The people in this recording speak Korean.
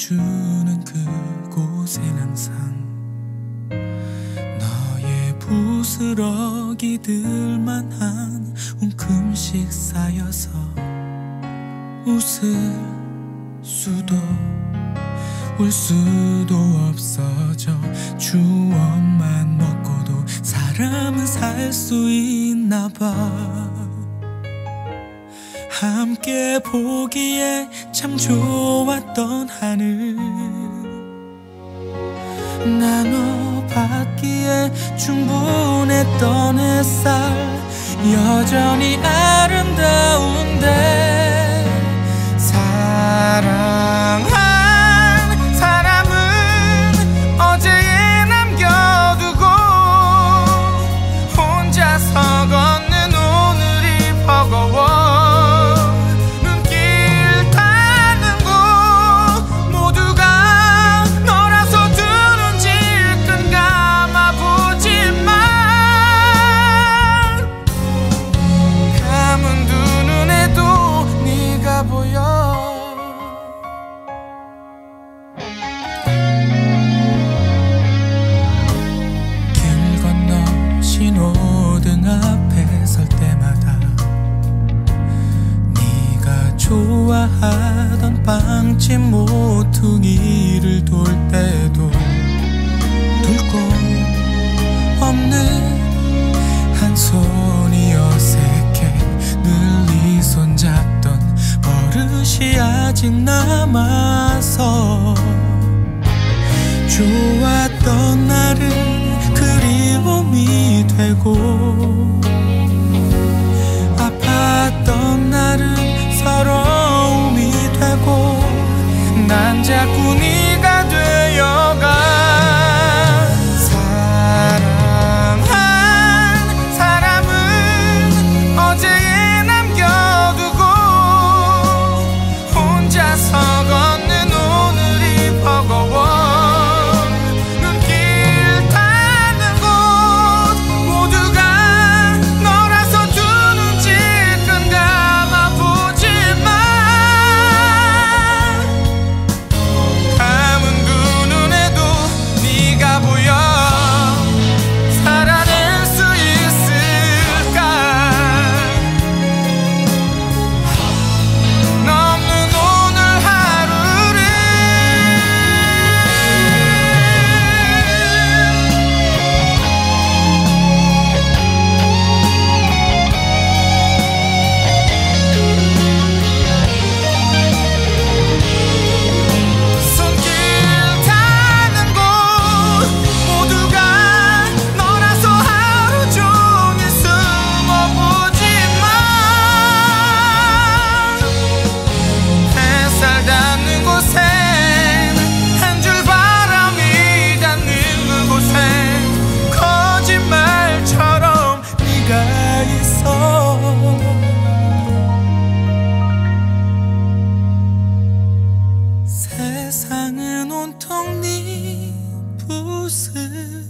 멈추는 그곳엔 항상 너의 부스러기들만 한 웅큼씩 쌓여서 웃을 수도 울 수도 없어져. 추억만 먹고도 사람은 살 수 있나 봐 함께 보기에 참 좋았던 하늘. 나눠받기에 충분했던 햇살. 여전히 아름다운 빵집 모퉁이를 돌 때도 둘곳 없는 한 손이 어색해 늘네 손잡던 버릇이 아직 남아서 좋았던 있어. 세상은 온통 네 부스러기